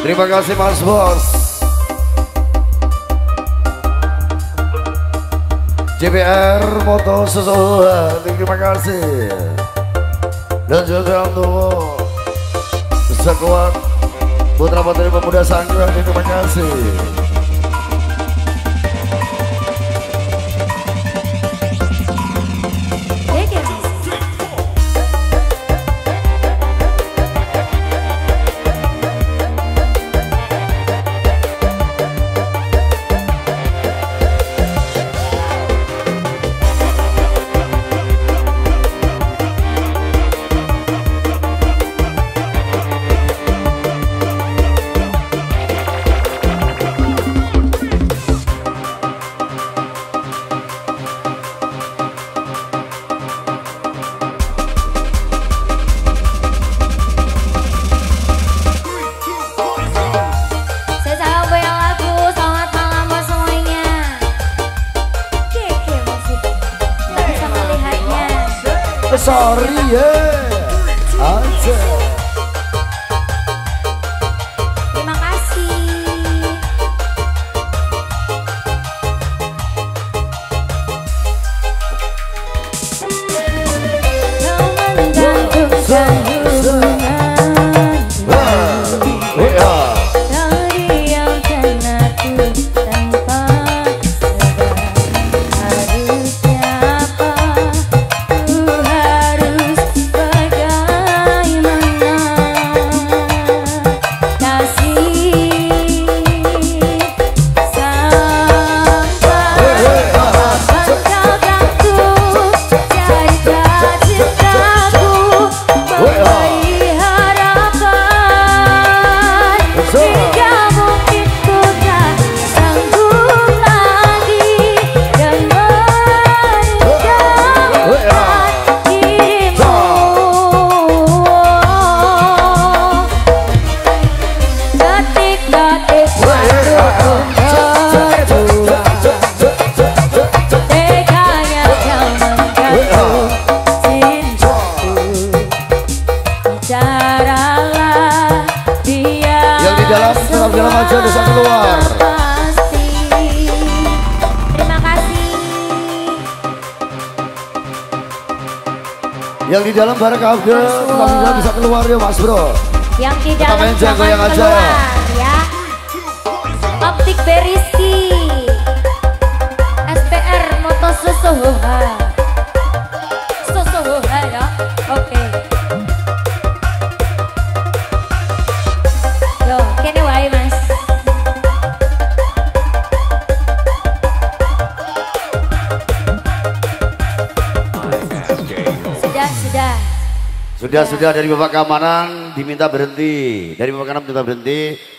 kasih Mas Bos. JBR Moto Susuhan, terima kasih. Dan juga untuk sekuat putra putri pemuda sanggup, terima kasih. Sorry ya. Yang dalam, tetap dalam aja, bisa keluar. Terima kasih Yang di dalam bareng Abdul, Bang bisa keluar ya Mas Bro. Yang di Tetap dalam jangan goyang aja. ya Optik Beriski Sudah sudah dari Bapak Keamanan diminta berhenti. Dari Bapak Keamanan minta berhenti.